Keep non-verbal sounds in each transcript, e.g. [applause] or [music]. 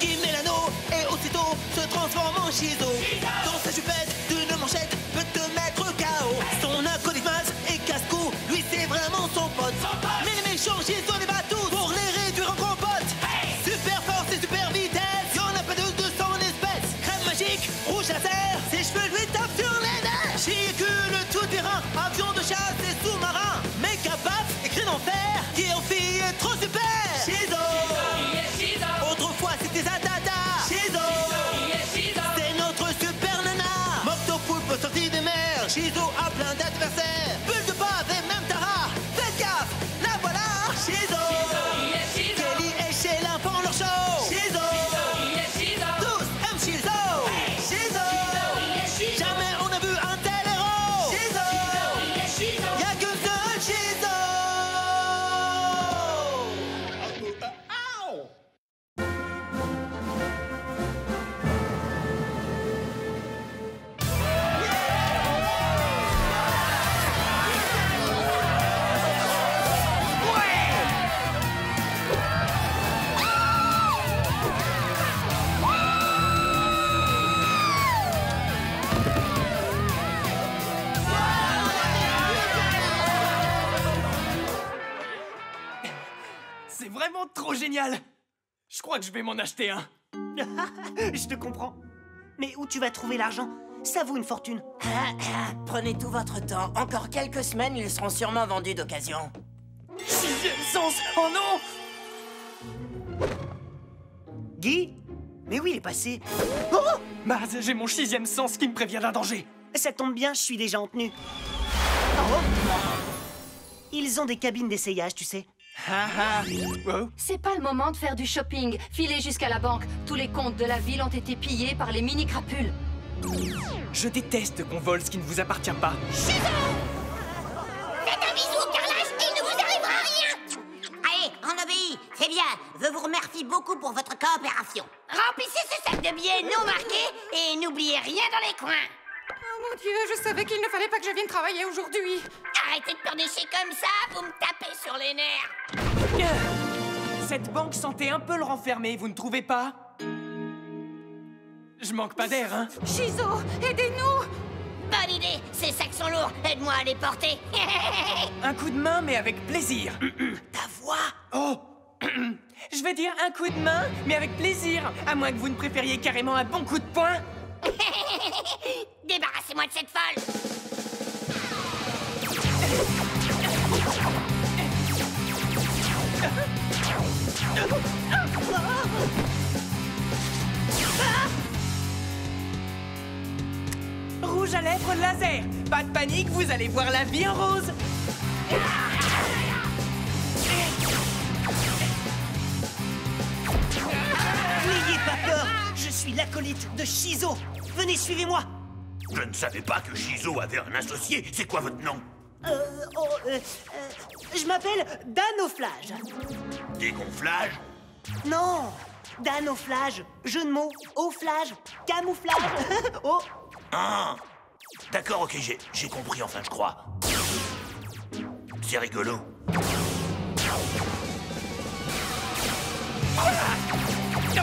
Il met l'anneau et aussitôt se transforme en Shizo. Génial Je crois que je vais m'en acheter un. [laughs] Je te comprends. Mais où tu vas trouver l'argent? Ça vaut une fortune. [coughs] Prenez tout votre temps. Encore quelques semaines, ils seront sûrement vendus d'occasion. Sixième sens Oh non Guy? Mais oui, il est passé? Baz, j'ai mon sixième sens qui me prévient d'un danger. Ça tombe bien, je suis déjà en tenue. Oh. Ils ont des cabines d'essayage, tu sais. Ah ah Wow. C'est pas le moment de faire du shopping. Filez jusqu'à la banque. Tous les comptes de la ville ont été pillés par les mini-crapules. Je déteste qu'on vole ce qui ne vous appartient pas. Faites un bisou au carrelage et il ne vous arrivera rien Allez, on obéit. C'est bien. Je vous remercie beaucoup pour votre coopération. Remplissez ce sac de billets non marqués et n'oubliez rien dans les coins Oh mon dieu, je savais qu'il ne fallait pas que je vienne travailler aujourd'hui. Arrêtez de pleurnicher comme ça, vous me tapez sur les nerfs Cette banque sentait un peu le renfermer, vous ne trouvez pas? Je manque pas d'air, hein Shizo, aidez-nous Bonne idée, ces sacs sont lourds, aide-moi à les porter [laughs] Un coup de main, mais avec plaisir. [clears throat] Ta voix Oh [clears throat] Je vais dire un coup de main, mais avec plaisir, à moins que vous ne préfériez carrément un bon coup de poing. [laughs] [laughs] Débarrassez-moi de cette folle Rouge à lèvres laser. Pas de panique, vous allez voir la vie en rose. N'ayez pas peur, je suis l'acolyte de Shizo. Venez, suivez-moi. Je ne savais pas que Shizo avait un associé. C'est quoi votre nom? Euh, oh, euh, euh, je m'appelle Danoflage. Dégonflage Non, Danoflage. Jeu de mots, au-flage, camouflage. [laughs] oh, Ah D'accord, ok, j'ai j'ai compris enfin, je crois. C'est rigolo. Je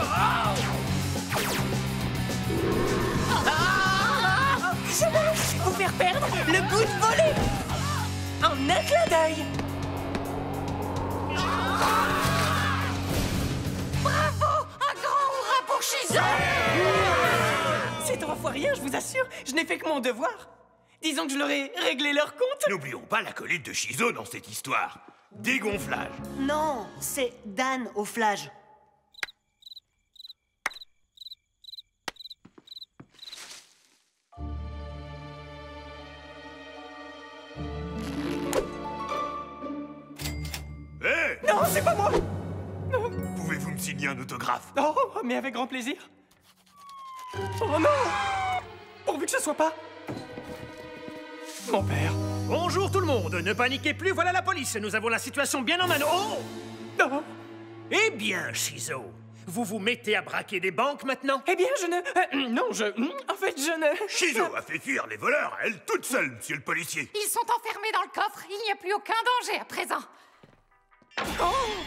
faire perdre le goût de voler. En un clin d'œil. Bravo Un grand hurrah pour Shizo C'est trois fois rien, je vous assure. Je n'ai fait que mon devoir. Disons que je leur ai réglé leur compte. N'oublions pas l'acolyte de Shizo dans cette histoire. Dégonflage. non, c'est Dan au flage. Non, c'est pas moi. Pouvez-vous me signer un autographe? Oh, mais avec grand plaisir. Oh non Pourvu que ce soit pas... Mon père. Bonjour tout le monde, ne paniquez plus, voilà la police, nous avons la situation bien en main. Oh Non. Eh bien, Shizo, vous vous mettez à braquer des banques maintenant? Eh bien, je ne... euh, [clears throat] non, je... En fait, je ne... Shizo a fait fuir les voleurs, elle toute seule, monsieur le policier. Ils sont enfermés dans le coffre, il n'y a plus aucun danger à présent. Oh.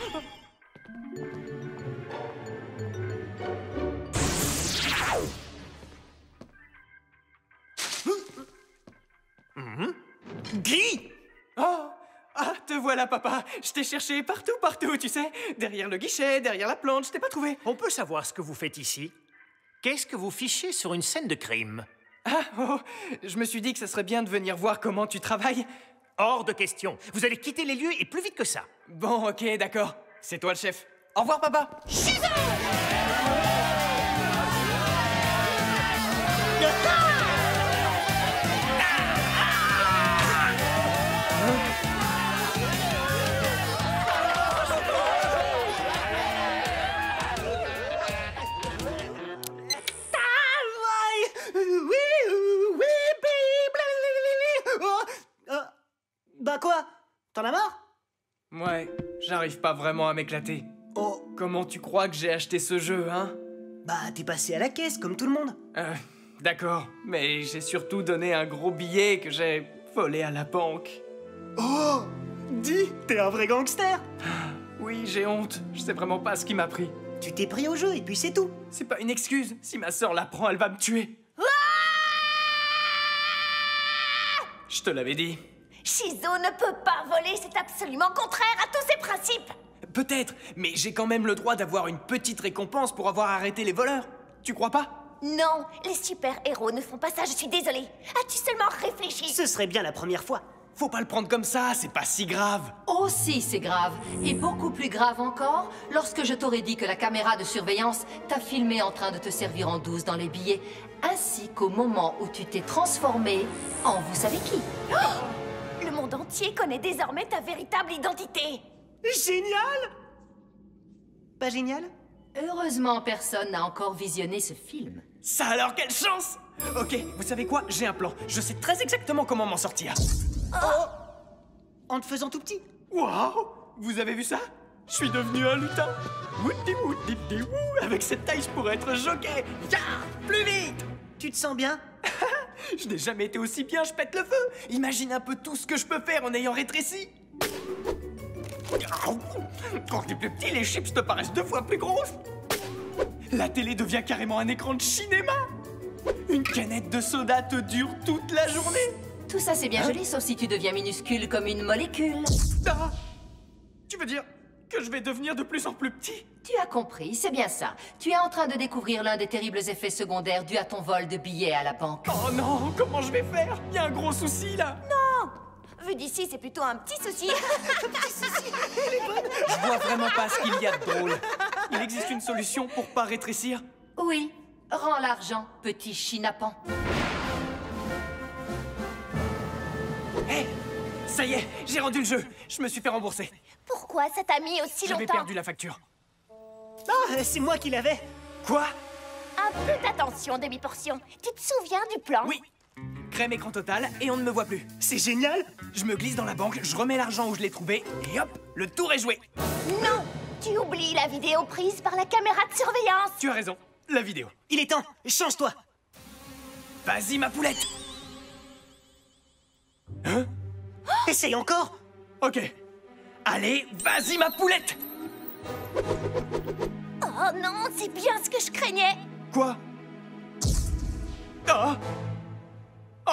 Guy Oh Ah, te voilà, papa. Je t'ai cherché partout, partout, tu sais. Derrière le guichet, derrière la plante, je t'ai pas trouvé. On peut savoir ce que vous faites ici? Qu'est-ce que vous fichez sur une scène de crime? Ah, oh Je me suis dit que ça serait bien de venir voir comment tu travailles. Hors de question. Vous allez quitter les lieux et plus vite que ça. Bon, ok, d'accord. C'est toi le chef. Au revoir, papa quoi? T'en as marre? Ouais, j'arrive pas vraiment à m'éclater. Oh, Comment tu crois que j'ai acheté ce jeu, hein? Bah t'es passé à la caisse comme tout le monde. Euh, d'accord, mais j'ai surtout donné un gros billet que j'ai volé à la banque. Oh Dis, t'es un vrai gangster [gasps] Oui, j'ai honte, je sais vraiment pas ce qui m'a pris. Tu t'es pris au jeu et puis c'est tout. C'est pas une excuse, si ma sœur l'apprend, elle va me tuer. Je te l'avais dit. Shizo ne peut pas voler, c'est absolument contraire à tous ses principes Peut-être, mais j'ai quand même le droit d'avoir une petite récompense pour avoir arrêté les voleurs. Tu crois pas? Non, les super-héros ne font pas ça, je suis désolée. As-tu seulement réfléchi? Ce serait bien la première fois. Faut pas le prendre comme ça, c'est pas si grave. Aussi, c'est grave. Et beaucoup plus grave encore, lorsque je t'aurais dit que la caméra de surveillance t'a filmé en train de te servir en douce dans les billets, ainsi qu'au moment où tu t'es transformé en vous savez qui. Le monde entier connaît désormais ta véritable identité. Génial Pas génial? Heureusement, personne n'a encore visionné ce film. Ça alors, quelle chance Ok, vous savez quoi? J'ai un plan. Je sais très exactement comment m'en sortir. En te faisant tout petit Waouh Vous avez vu ça? Je suis devenu un lutin. Woudi di wou. Avec cette taille, je pourrais être jockey. Ya Plus vite Tu te sens bien? [laughs] Je n'ai jamais été aussi bien, je pète le feu. Imagine un peu tout ce que je peux faire en ayant rétréci. Quand t'es plus petit, les chips te paraissent deux fois plus grosses. La télé devient carrément un écran de cinéma. Une canette de soda te dure toute la journée. Tout ça, c'est bien joli, sauf si tu deviens minuscule comme une molécule. Ah Tu veux dire que je vais devenir de plus en plus petit Tu as compris, c'est bien ça. Tu es en train de découvrir l'un des terribles effets secondaires dus à ton vol de billets à la banque. Oh non, comment je vais faire? Il y a un gros souci là Vu d'ici, c'est plutôt un petit souci. [laughs] Je vois vraiment pas ce qu'il y a de drôle. Il existe une solution pour pas rétrécir? Oui, rends l'argent, petit chinapan. Ça y est, j'ai rendu le jeu. Je me suis fait rembourser. Pourquoi ça t'a mis aussi J'avais longtemps perdu la facture. Ah, c'est moi qui l'avais Quoi? Un peu d'attention, demi-portion. Tu te souviens du plan? Oui. Crème écran total et on ne me voit plus. C'est génial Je me glisse dans la banque, je remets l'argent où je l'ai trouvé et hop, le tour est joué. Non Tu oublies la vidéo prise par la caméra de surveillance Tu as raison, la vidéo. Il est temps, change-toi Vas-y ma poulette Hein? Essaye encore. Ok. Allez, vas-y ma poulette. Oh non, c'est bien ce que je craignais. Quoi? Oh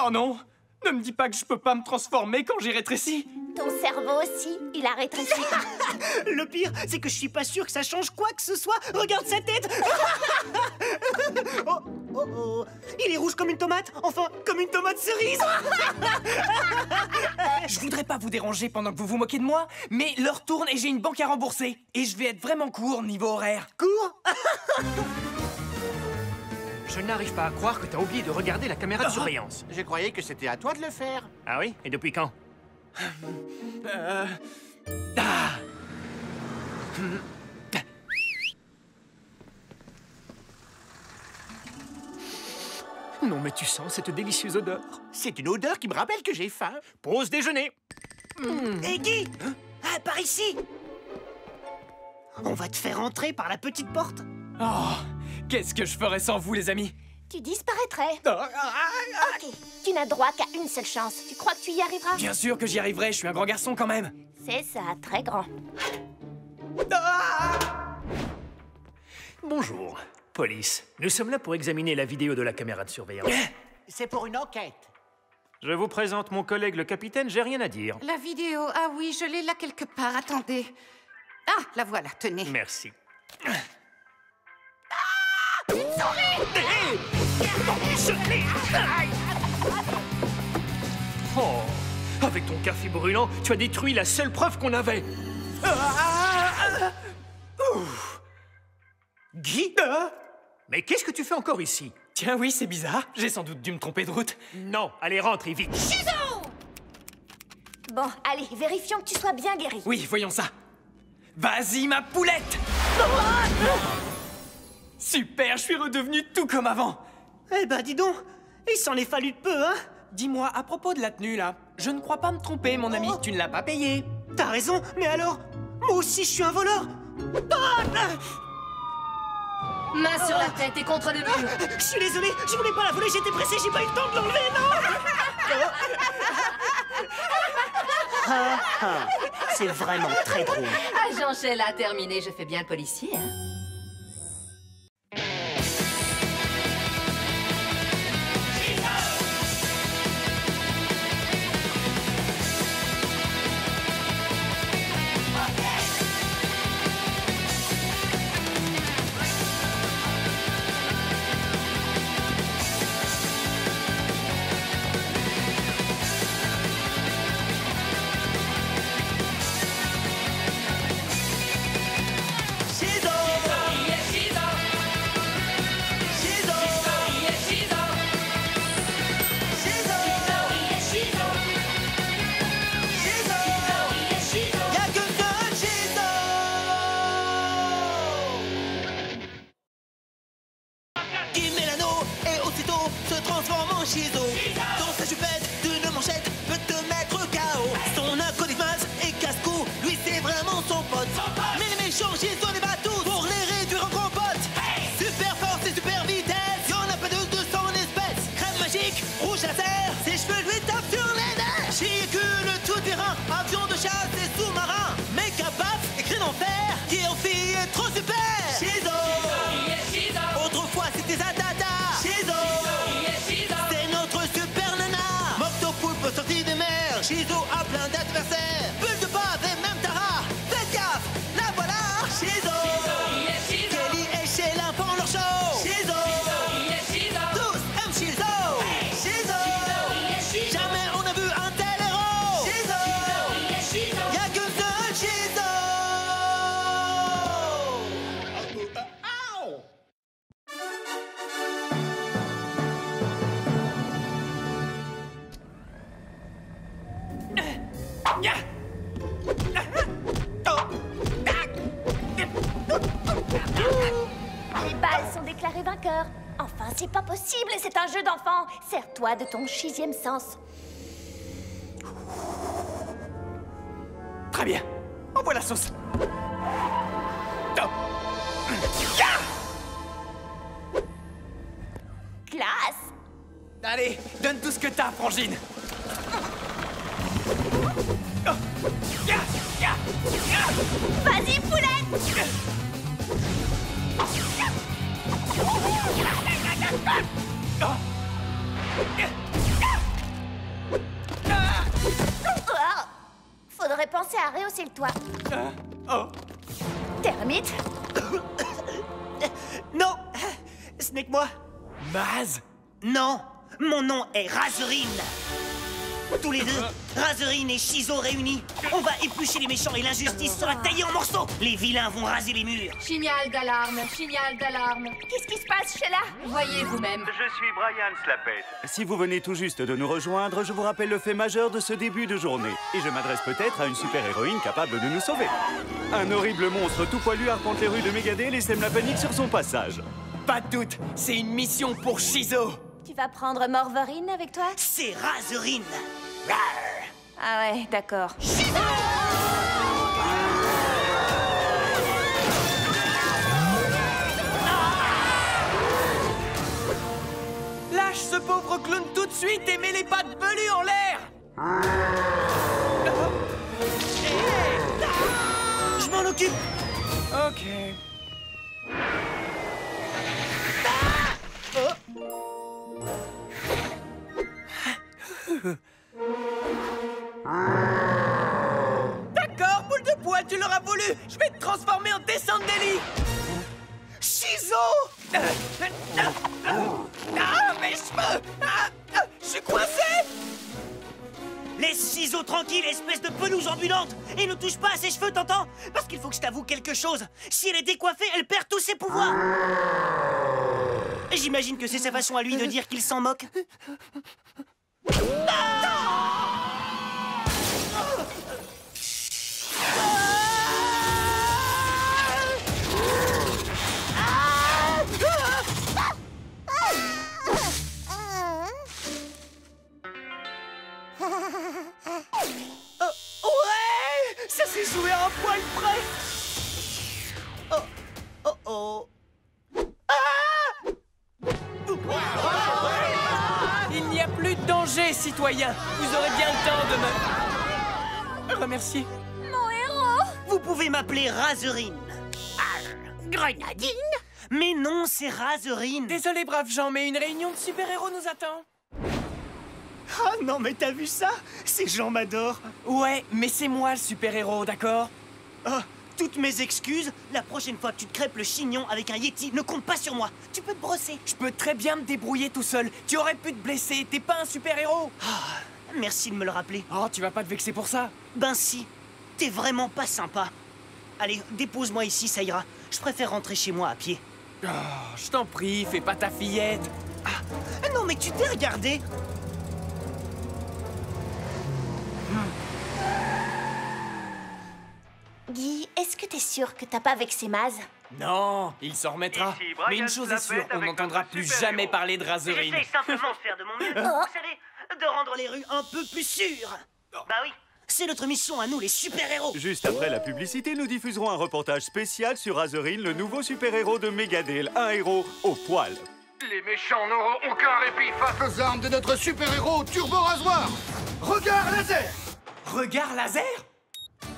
Oh non Ne me dis pas que je peux pas me transformer quand j'ai rétréci. Ton cerveau aussi, il a rétréci. [laughs] Le pire, c'est que je suis pas sûr que ça change quoi que ce soit. Regarde sa tête. [laughs] Oh, oh, oh. Il est rouge comme une tomate Enfin, comme une tomate cerise [laughs] Je voudrais pas vous déranger pendant que vous vous moquez de moi, mais l'heure tourne et j'ai une banque à rembourser. Et je vais être vraiment court niveau horaire. Cours [laughs] Je n'arrive pas à croire que t'as oublié de regarder la caméra de surveillance. [laughs] Je croyais que c'était à toi de le faire. Ah oui? Et depuis quand? Euh... Ah Non mais tu sens cette délicieuse odeur. C'est une odeur qui me rappelle que j'ai faim. Pause déjeuner. Hé Guy! Ah, par ici! On va te faire entrer par la petite porte. Oh Qu'est-ce que je ferais sans vous, les amis? Tu disparaîtrais. Oh, ah, ah, Ok, tu n'as droit qu'à une seule chance. Tu crois que tu y arriveras? Bien sûr que j'y arriverai, je suis un grand garçon quand même. C'est ça, très grand. Ah. Bonjour, police. Nous sommes là pour examiner la vidéo de la caméra de surveillance. C'est pour une enquête. Je vous présente mon collègue le capitaine, j'ai rien à dire. La vidéo, ah oui, je l'ai là quelque part. Attendez. Ah, la voilà, tenez. Merci. Oh, avec ton café brûlant, tu as détruit la seule preuve qu'on avait. Ouf. Guy Mais qu'est-ce que tu fais encore ici? Tiens, oui, c'est bizarre. J'ai sans doute dû me tromper de route. Non, allez, rentre et vite. Bon, allez, vérifions que tu sois bien guéri. Oui, voyons ça. Vas-y, ma poulette Super, je suis redevenu tout comme avant. Eh ben, dis donc, il s'en est fallu de peu, hein? Dis-moi, à propos de la tenue, là, je ne crois pas me tromper, mon ami. Tu ne l'as pas payé. T'as raison, mais alors Moi aussi, je suis un voleur Main sur la tête et contre le mur. Je suis désolé, je voulais pas la voler, j'étais pressé, j'ai pas eu le temps de l'enlever, non Ah, ah, C'est vraiment très drôle. Agent Sheila, terminé. Je fais bien le policier, hein transforme De ton sixième sens. Très bien. Envoie la sauce. Oh. Classe Allez, donne tout ce que t'as, Frangine. Oh. Vas-y, poulette Oh. Oh Faudrait penser à rehausser le toit. Oh. Termite. [coughs] Non Ce n'est que moi. Maz? Non Mon nom est Razerine Tous les deux, Razerine et Shizo réunis, on va éplucher les méchants et l'injustice sera taillée en morceaux Les vilains vont raser les murs Signal d'alarme, signal d'alarme. Qu'est-ce qui se passe, Sheila? Voyez vous-même. Je suis Brian Slapette. Si vous venez tout juste de nous rejoindre, je vous rappelle le fait majeur de ce début de journée. Et je m'adresse peut-être à une super-héroïne capable de nous sauver. Un horrible monstre tout poilu arpente les rues de Mégadale et sème la panique sur son passage. Pas de doute, c'est une mission pour Shizo. Tu vas prendre Morverine avec toi? C'est Razerine. Ah ouais, d'accord. Lâche ce pauvre clown tout de suite et mets les pattes velues en l'air. Je m'en occupe. Ok. D'accord, boule de poids, tu l'auras voulu. Je vais te transformer en descente d'Eli Shizo Ah, mes cheveux. Ah, ah, Je suis coincé. Laisse Ciseaux tranquille, espèce de pelouse ambulante. Et ne touche pas à ses cheveux, t'entends? Parce qu'il faut que je t'avoue quelque chose. Si elle est décoiffée, elle perd tous ses pouvoirs. J'imagine que c'est sa façon à lui de dire qu'il s'en moque. Oh, Vous aurez bien le temps de me... remercier. Mon héros Vous pouvez m'appeler Razerine. Grenadine Mais non, c'est Razerine. Désolé, braves gens, mais une réunion de super-héros nous attend. Ah non, mais t'as vu ça? Ces gens m'adorent. Ouais, mais c'est moi le super-héros, d'accord? Ah, toutes mes excuses. La prochaine fois que tu te crêpes le chignon avec un Yeti, ne compte pas sur moi. Tu peux te brosser. Je peux très bien me débrouiller tout seul. Tu aurais pu te blesser, t'es pas un super-héros. Ah, merci de me le rappeler. Oh, tu vas pas te vexer pour ça Ben si, t'es vraiment pas sympa. Allez, dépose-moi ici, ça ira. Je préfère rentrer chez moi à pied. Oh, je t'en prie, fais pas ta fillette. Ah, non, mais tu t'es regardé Guy, est-ce que t'es sûr que t'as pas vexé Maz? Non, il s'en remettra. Ici Brian Mais une chose est sûre, on n'entendra plus jamais parler de Razorine. J'essaye simplement de faire de mon mieux. Vous savez, de rendre les rues un peu plus sûres. Bah oui, c'est notre mission à nous, les super-héros. Juste après la publicité, nous diffuserons un reportage spécial sur Azerine, le nouveau super-héros de Megadale, un héros au poil. Les méchants n'auront aucun répit face aux armes de notre super-héros Turbo Rasoir Regard laser Regard laser?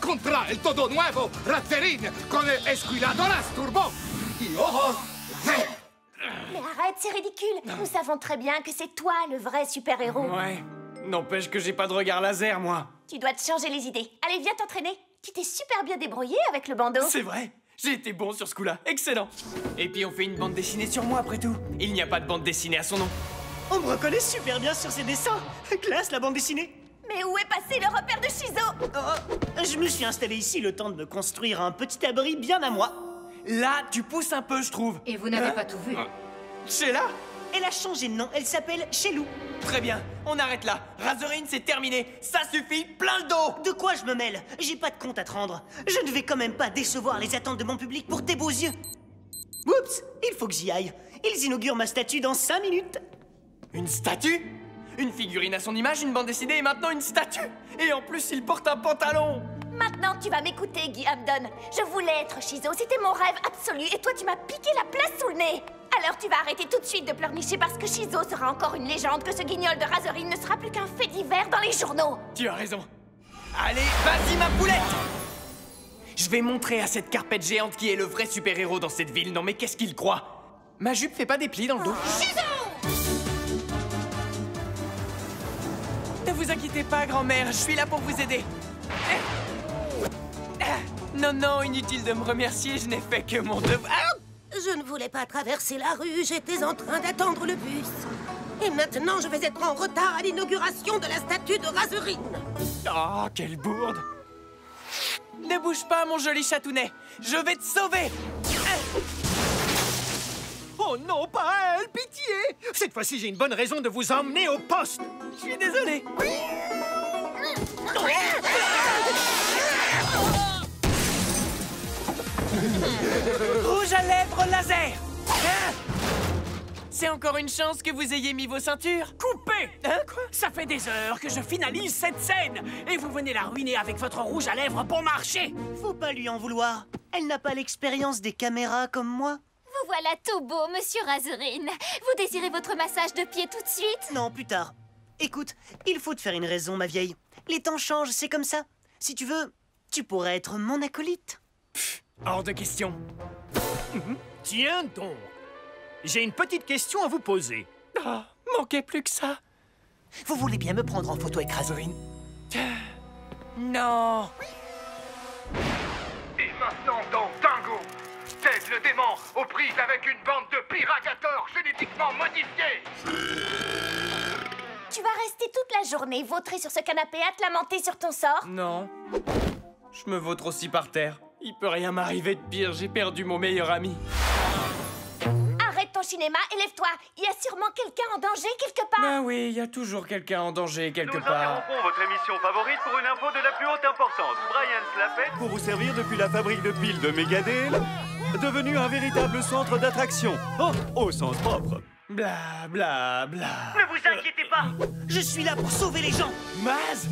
Contra el todo nuevo Razerine con el escuiladoras turbo y ojos verdes. Mais arrête, c'est ridicule Nous savons très bien que c'est toi le vrai super-héros Ouais. N'empêche que j'ai pas de regard laser, moi. Tu dois te changer les idées. Allez, viens t'entraîner Tu t'es super bien débrouillé avec le bandeau C'est vrai. J'ai été bon sur ce coup-là. Excellent. Et puis on fait une bande dessinée sur moi après tout. Il n'y a pas de bande dessinée à son nom. On me reconnaît super bien sur ses dessins. Classe, la bande dessinée. Mais où est passé le repère de Shizo Oh, je me suis installé ici le temps de me construire un petit abri bien à moi. Là, tu pousses un peu, je trouve. Et vous n'avez pas tout vu. Sheila Elle a changé de nom, elle s'appelle Chelou. Très bien, on arrête là. Razorine, c'est terminé. Ça suffit, plein le dos. De quoi je me mêle? J'ai pas de compte à te rendre. Je ne vais quand même pas décevoir les attentes de mon public pour tes beaux yeux. Oups, il faut que j'y aille. Ils inaugurent ma statue dans 5 minutes. Une statue? Une figurine à son image, une bande dessinée et maintenant une statue Et en plus, il porte un pantalon Maintenant, tu vas m'écouter, Guy Abdon. Je voulais être Shizo, c'était mon rêve absolu, et toi, tu m'as piqué la place sous le nez. Alors, tu vas arrêter tout de suite de pleurnicher parce que Shizo sera encore une légende, que ce guignol de Razorine ne sera plus qu'un fait divers dans les journaux. Tu as raison. Allez, vas-y ma poulette Je vais montrer à cette carpette géante qui est le vrai super-héros dans cette ville. Non mais qu'est-ce qu'il croit? Ma jupe fait pas des plis dans le dos. Ne vous inquiétez pas, grand-mère, je suis là pour vous aider. Eh. Ah. Non, non, inutile de me remercier, je n'ai fait que mon devoir. Ah Je ne voulais pas traverser la rue, j'étais en train d'attendre le bus. Et maintenant, je vais être en retard à l'inauguration de la statue de Razerine. Oh, quelle bourde Ne bouge pas, mon joli chatounet Je vais te sauver Oh non, pas elle, pitié Cette fois-ci, j'ai une bonne raison de vous emmener au poste Je suis désolé [laughs] Rouge à lèvres laser Hein? C'est encore une chance que vous ayez mis vos ceintures Coupé Hein, quoi? Ça fait des heures que je finalise cette scène Et vous venez la ruiner avec votre rouge à lèvres bon marché Faut pas lui en vouloir. Elle n'a pas l'expérience des caméras comme moi. Vous voilà tout beau, monsieur Razorine. Vous désirez votre massage de pied tout de suite? Non, plus tard. Écoute, il faut te faire une raison, ma vieille. Les temps changent, c'est comme ça. Si tu veux, tu pourrais être mon acolyte. Hors de question. Tiens donc. J'ai une petite question à vous poser. Ah, manquait plus que ça. Vous voulez bien me prendre en photo avec Razorine? Non. Et maintenant dans Dingo Ted le démon aux prises avec une bande de piragators génétiquement modifiés. Tu vas rester toute la journée vautré sur ce canapé à te lamenter sur ton sort? Non. Je me vautre aussi par terre. Il peut rien m'arriver de pire, j'ai perdu mon meilleur ami. Arrête ton cinéma et lève-toi Il y a sûrement quelqu'un en danger quelque part Ah oui, il y a toujours quelqu'un en danger quelque Nous part. interrompons votre émission favorite pour une info de la plus haute importance. Brian Slappet pour vous servir depuis la fabrique de piles de Megadale, devenu un véritable centre d'attraction. Oh, au sens propre. Bla bla bla. Ne vous inquiétez pas Je suis là pour sauver les gens Maz?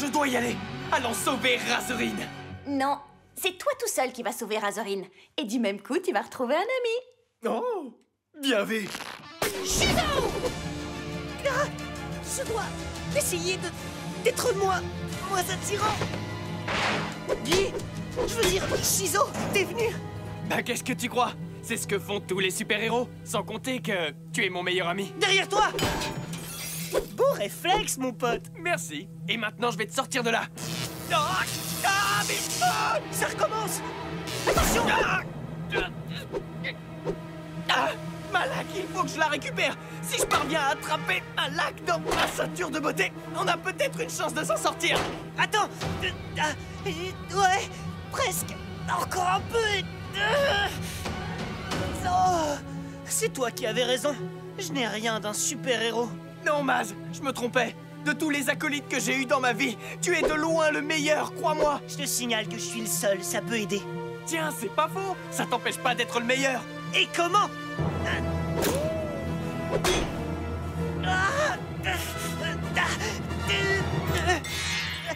Je dois y aller. Allons sauver Razorine. Non, c'est toi tout seul qui va sauver Razorine. Et du même coup, tu vas retrouver un ami. Oh Bien vu. Shizo Ah Je dois essayer de... d'être moi Moins attirant. Guy Je veux dire, Shizo, t'es venu. Bah qu'est-ce que tu crois? C'est ce que font tous les super-héros, sans compter que tu es mon meilleur ami. Derrière toi Beau réflexe, mon pote Merci. Et maintenant, je vais te sortir de là. Ah, ah, mais ah, Ça recommence Attention ah, ah, ma laque, il faut que je la récupère. Si je parviens à attraper ma laque dans ma ceinture de beauté, on a peut-être une chance de s'en sortir. Attends Euh, euh, Ouais, presque Encore un peu Euh. Oh C'est toi qui avais raison Je n'ai rien d'un super-héros Non, Maz, je me trompais. De tous les acolytes que j'ai eus dans ma vie, tu es de loin le meilleur, crois-moi. Je te signale que je suis le seul, ça peut aider. Tiens, c'est pas faux. Ça t'empêche pas d'être le meilleur. Et comment?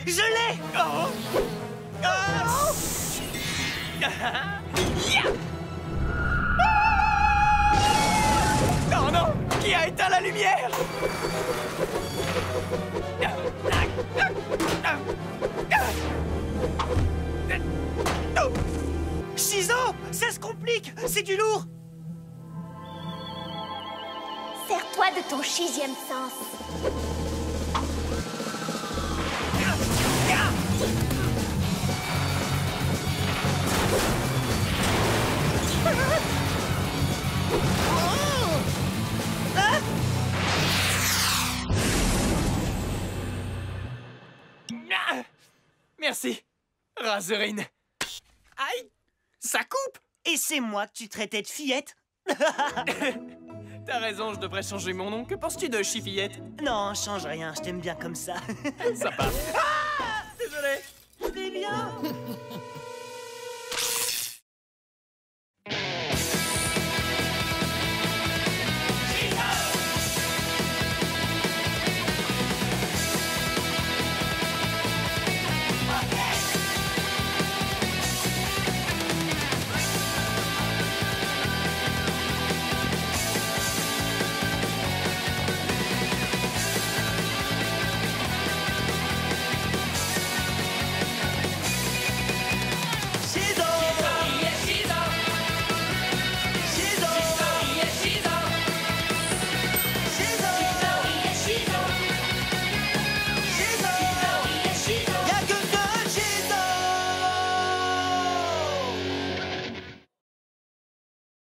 Je l'ai Oh Ah Ya [laughs] Oh non Qui a éteint la lumière. Shizo Ça se complique C'est du lourd. Sers-toi de ton sixième sens. Merci, Razorine. Aïe Ça coupe Et c'est moi que tu traitais de fillette [laughs] T'as raison, je devrais changer mon nom. Que penses-tu de Chifillette? Non, change rien, je t'aime bien comme ça. Ça passe. Ah Désolé C'est bien